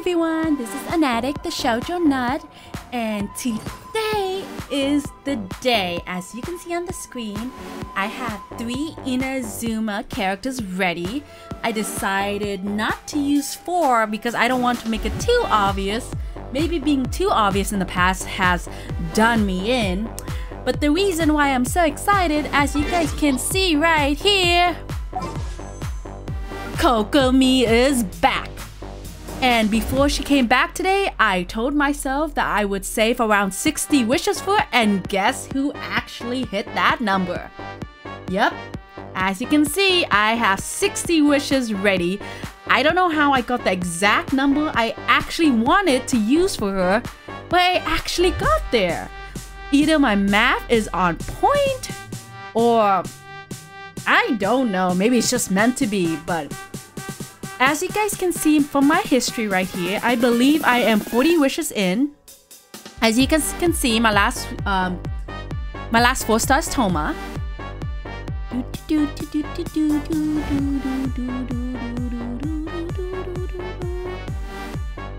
everyone, this is Anaitic, the Shoujo Nut, and today is the day. As you can see on the screen, I have three Inazuma characters ready. I decided not to use four because I don't want to make it too obvious. Maybe being too obvious in the past has done me in. But the reason why I'm so excited, as you guys can see right here, Kokomi is back. And before she came back today, I told myself that I would save around 60 wishes for her, and guess who actually hit that number? Yep, as you can see, I have 60 wishes ready. I don't know how I got the exact number I actually wanted to use for her, but I actually got there. Either my math is on point, or I don't know, maybe it's just meant to be, but as you guys can see from my history right here, I believe I am 40 wishes in. As you guys can see, my last um, my last four stars Thoma.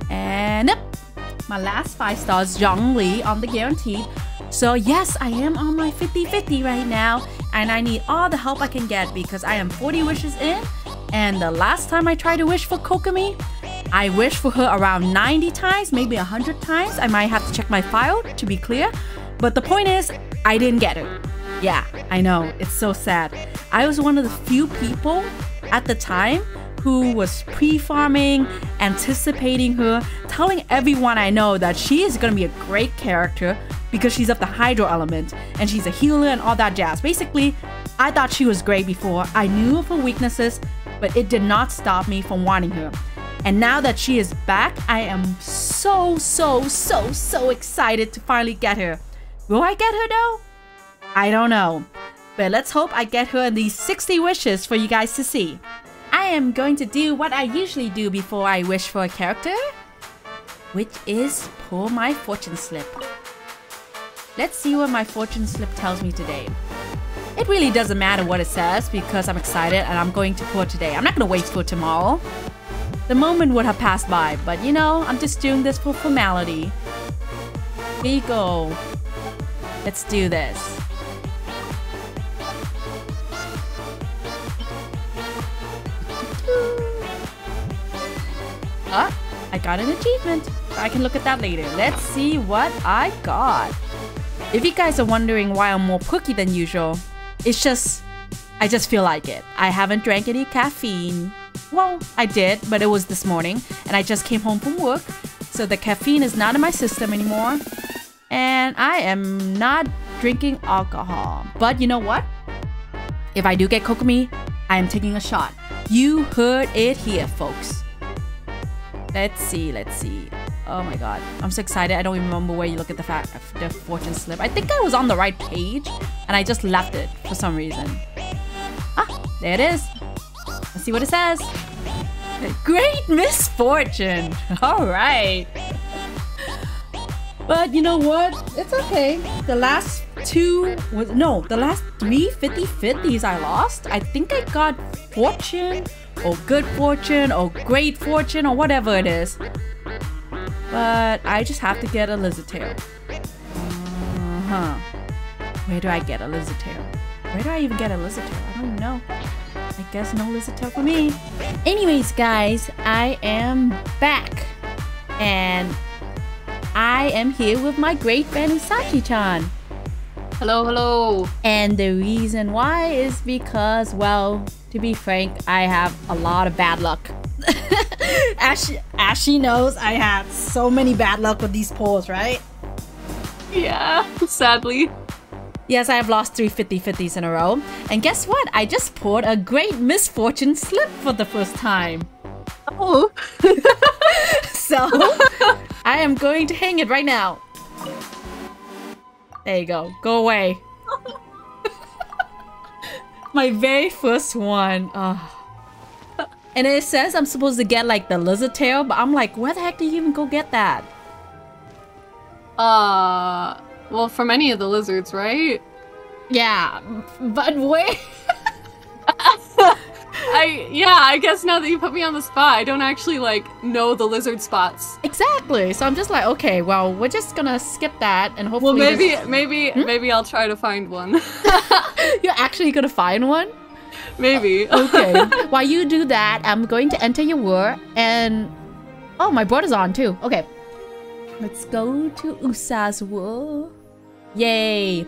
And yep, my last five stars Zhongli on the guaranteed. So yes, I am on my 50-50 right now, and I need all the help I can get because I am 40 wishes in and the last time I tried to wish for Kokomi, I wished for her around 90 times, maybe 100 times. I might have to check my file to be clear. But the point is, I didn't get her. Yeah, I know, it's so sad. I was one of the few people at the time who was pre-farming, anticipating her, telling everyone I know that she is gonna be a great character because she's of the hydro element and she's a healer and all that jazz. Basically, I thought she was great before. I knew of her weaknesses, but it did not stop me from wanting her. And now that she is back, I am so, so, so, so excited to finally get her. Will I get her though? I don't know. But let's hope I get her in these 60 wishes for you guys to see. I am going to do what I usually do before I wish for a character, which is pull my fortune slip. Let's see what my fortune slip tells me today. It really doesn't matter what it says because I'm excited and I'm going to pour today. I'm not going to wait for tomorrow. The moment would have passed by, but you know, I'm just doing this for formality. Here you go. Let's do this. Ah, I got an achievement. I can look at that later. Let's see what I got. If you guys are wondering why I'm more perky than usual, it's just, I just feel like it. I haven't drank any caffeine. Well, I did, but it was this morning, and I just came home from work, so the caffeine is not in my system anymore. And I am not drinking alcohol. But you know what? If I do get Kokomi, I am taking a shot. You heard it here, folks. Let's see, let's see. Oh my god. I'm so excited. I don't even remember where you look at the fact the fortune slip. I think I was on the right page and I just left it for some reason. Ah, there it is. Let's see what it says. Great misfortune. All right. But you know what? It's okay. The last two was no, the last three 50 50s I lost. I think I got fortune or good fortune or great fortune or whatever it is. But I just have to get a lizard tail. Uh-huh. Where do I get a lizard tail? Where do I even get a lizard tail? I don't know. I guess no lizard tail for me. Anyways, guys, I am back. And I am here with my great friend Usachii-chan. Hello, hello. And the reason why is because, well, to be frank, I have a lot of bad luck. As, she, as she knows, I had so many bad luck with these pulls, right? Yeah, sadly. Yes, I have lost three 50-50s in a row. And guess what? I just pulled a great misfortune slip for the first time. Oh. so, I am going to hang it right now. There you go. Go away. My very first one. Oh. And it says I'm supposed to get like the lizard tail, but I'm like, where the heck do you even go get that? Uh, well, from any of the lizards, right? Yeah, but where? I yeah, I guess now that you put me on the spot, I don't actually like know the lizard spots. Exactly. So I'm just like, okay, well, we're just gonna skip that and hopefully. Well, maybe maybe maybe I'll try to find one. you're actually gonna find one. maybe. Uh, okay. While you do that, I'm going to enter your word and oh, my board is on too. Okay. Let's go to Usa's world. Yay.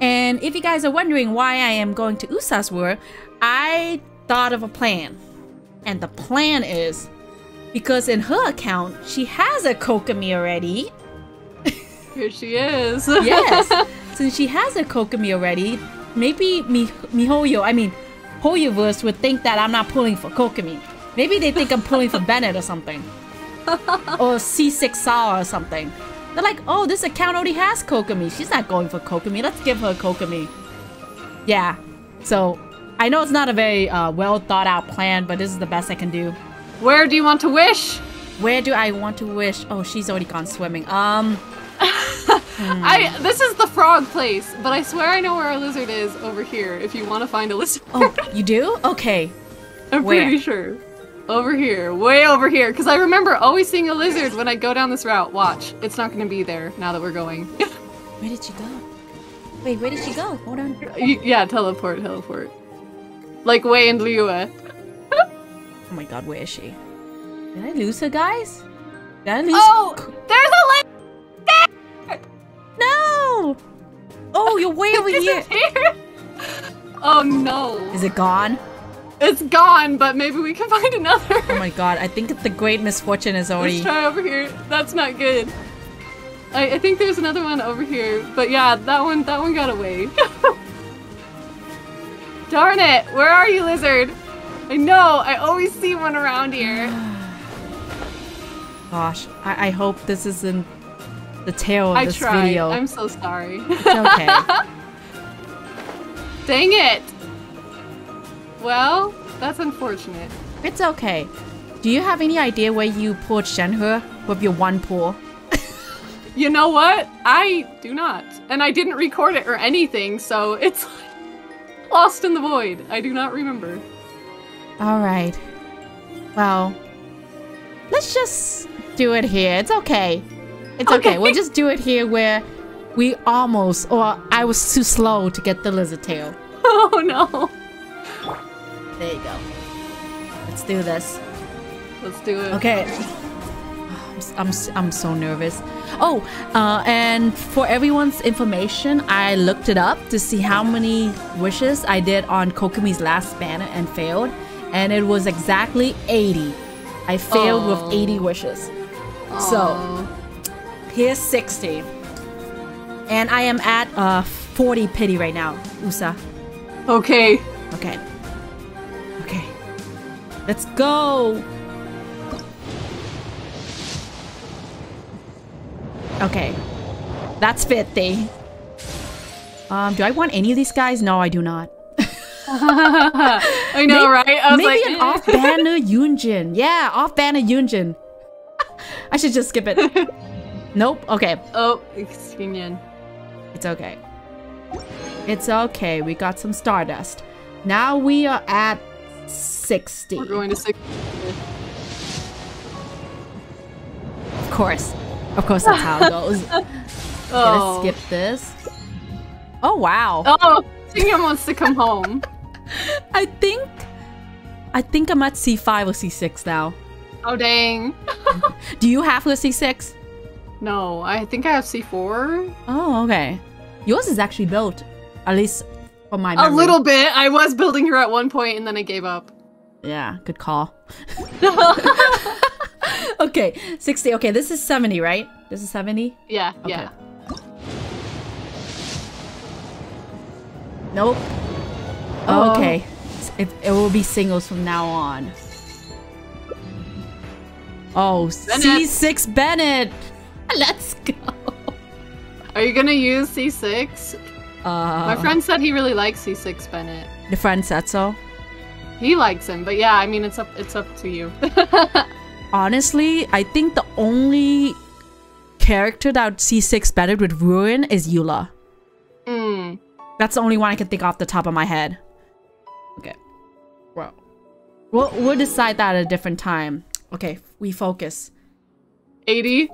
And if you guys are wondering why I am going to Usa's world, I thought of a plan. And the plan is because in her account, she has a Kokomi already. Here she is. Yes. Since she has a Kokomi already, maybe Mi Mihoyo, I mean, Hoyoverse would think that I'm not pulling for Kokomi. Maybe they think I'm pulling for Bennett or something. or C6 Sara or something. They're like, oh, this account already has Kokomi. She's not going for Kokomi. Let's give her Kokomi. Yeah. So, I know it's not a very uh, well thought out plan, but this is the best I can do. Where do you want to wish? Where do I want to wish? Oh, she's already gone swimming. Um, I this is the frog place, but I swear I know where a lizard is over here. If you want to find a lizard, oh, you do? Okay. I'm where? pretty sure. Over here, way over here, because I remember always seeing a lizard when I go down this route. Watch, it's not going to be there now that we're going. Where did she go? Wait, where did she go? Hold on. Yeah, teleport, teleport. Like way in Liyue. Oh my god, where is she? Did I lose her, guys? Did I lose? Oh, there's Oh, you're way over here. Oh no, Is it gone? it's gone. But maybe we can find another. Oh my god, I think the great misfortune is already. Let's try over here. That's not good. I, I think there's another one over here, but yeah, that one that one got away. Darn it! Where are you, lizard? I know. I always see one around here. Gosh, I, I hope this isn't the tail of I this tried. video. I'm so sorry. It's okay. Dang it! Well, that's unfortunate. it's okay. Do you have any idea where you pulled Shenhe with your one pull? You know what? I do not. And I didn't record it or anything, so it's lost in the void. I do not remember. Alright. Well, let's just do it here. It's okay. It's okay. Okay. We'll just do it here where we almost, or I was too slow to get the lizard tail. Oh no. There you go. Let's do this. Let's do it. Okay. I'm, I'm, so nervous. Oh, uh, and for everyone's information, I looked it up to see how many wishes I did on Kokomi's last banner and failed, and it was exactly 80. I failed Oh. with 80 wishes. So. Here's 60. And I am at uh, 40 pity right now, Usa. Okay. Okay. Okay. Let's go. Okay. That's 50. Um, do I want any of these guys? No, I do not. I know, right? I was Maybe like, an eh. off-banner Yunjin. Yeah, off-banner Yunjin. I should just skip it. Nope. Okay. Oh, it's Yunjin. It's okay. It's okay. We got some Stardust. Now we are at 60. We're going to six. Of course. Of course, that's how it goes. Oh. let's skip this. Oh, wow. Oh, Xinyan wants to come home. I think... I think I'm at C5 or C6 now. Oh, dang. Do you have a C6? No, I think I have C4. Oh, okay. Yours is actually built. At least for my A little bit. I was building her at one point and then I gave up. Yeah, good call. okay, 60. Okay, this is 70, right? This is 70? Yeah, Okay. yeah. Nope. Oh. okay. It, it will be singles from now on. Oh, Bennett. C6 Bennett! Let's go! Are you gonna use C6? Uh, My friend said he really likes C6 Bennett. The friend said so. He likes him, but yeah, I mean it's up it's up to you. Honestly, I think the only character that C6 Bennett would ruin is Eula. mm. That's the only one I can think off the top of my head. Okay. Well, We'll, we'll decide that at a different time. Okay, we focus. 80.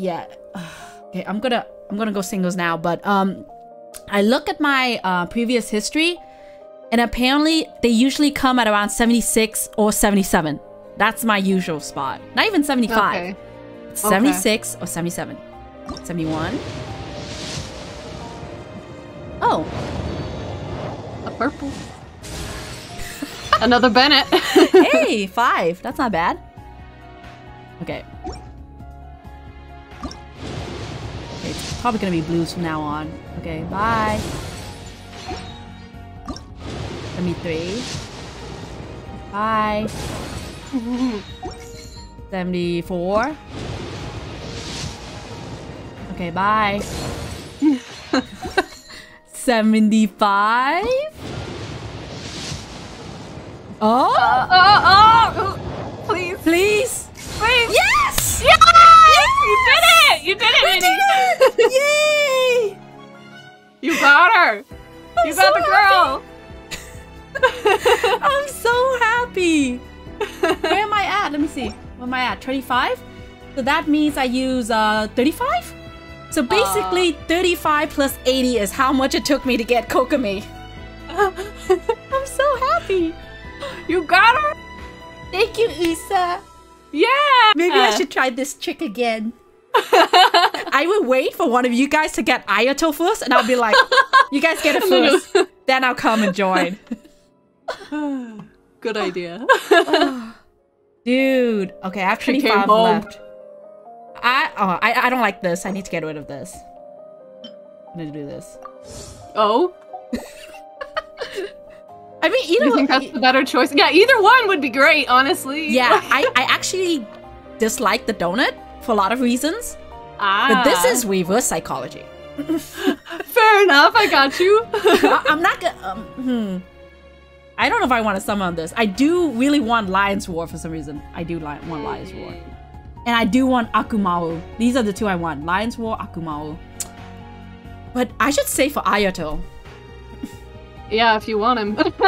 Yeah. Okay, I'm gonna I'm gonna go singles now, but um I look at my uh, previous history and apparently they usually come at around 76 or 77. That's my usual spot. Not even 75. Okay. It's 76 or 77. 71. Oh, A purple. Another Bennett. hey, five. That's not bad. Okay. Probably gonna be blues from now on. Okay, bye. Let me three. Bye. 74. Okay, bye. 75. Oh, oh, oh! You got her! You got so the girl! I'm so happy. Where am I at? Let me see. Where am I at? 25? So that means I use uh 35? So basically 35 plus 80 is how much it took me to get Kokomi. I'm so happy. you got her! Thank you, Usa. Yeah! Maybe I should try this trick again. I will wait for one of you guys to get Ayato first, and I'll be like, you guys get it first. then I'll come and join. Good idea. Dude. Okay, I have She 25 left. I, oh, I I don't like this. I need to get rid of this. I'm gonna do this. Oh? I mean, either You think that's the better choice? Yeah, either one would be great, honestly. yeah, I, I actually dislike the donut for a lot of reasons, ah, but this is reverse psychology. fair enough. I got you. I, I'm not gonna. Um, hmm. I don't know if I want to summon this. I do really want Lion's Roar for some reason. I do li- want Lion's Roar. And I do want Akuoumaru. These are the two I want. Lion's Roar, Akuoumaru. But I should say for Ayato. yeah, if you want him.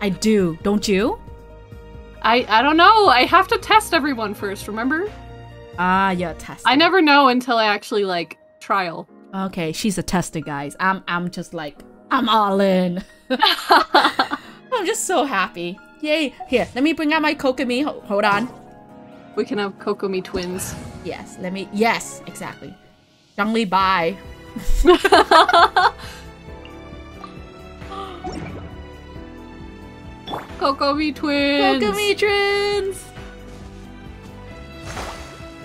I do. Don't you? I I don't know. I have to test everyone first. Remember? Ah, yeah, test. I never know until I actually like trial. Okay, she's a tester, guys. I'm I'm just like I'm all in. I'm just so happy. Yay! Here, let me bring out my Kokomi. Ho- hold on. We can have Kokomi twins. Yes, let me. Yes, exactly. Zhongli, bye. Kokomi twins. Kokomi twins.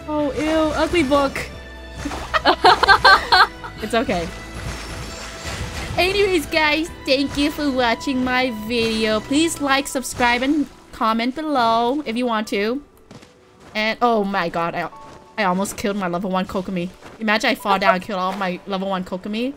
Oh, ew! Ugly book. it's okay. Anyways, guys, thank you for watching my video. Please like, subscribe, and comment below if you want to. And oh my god, I, I almost killed my level 1 Kokomi. Imagine I fall down and kill all my level 1 Kokomi.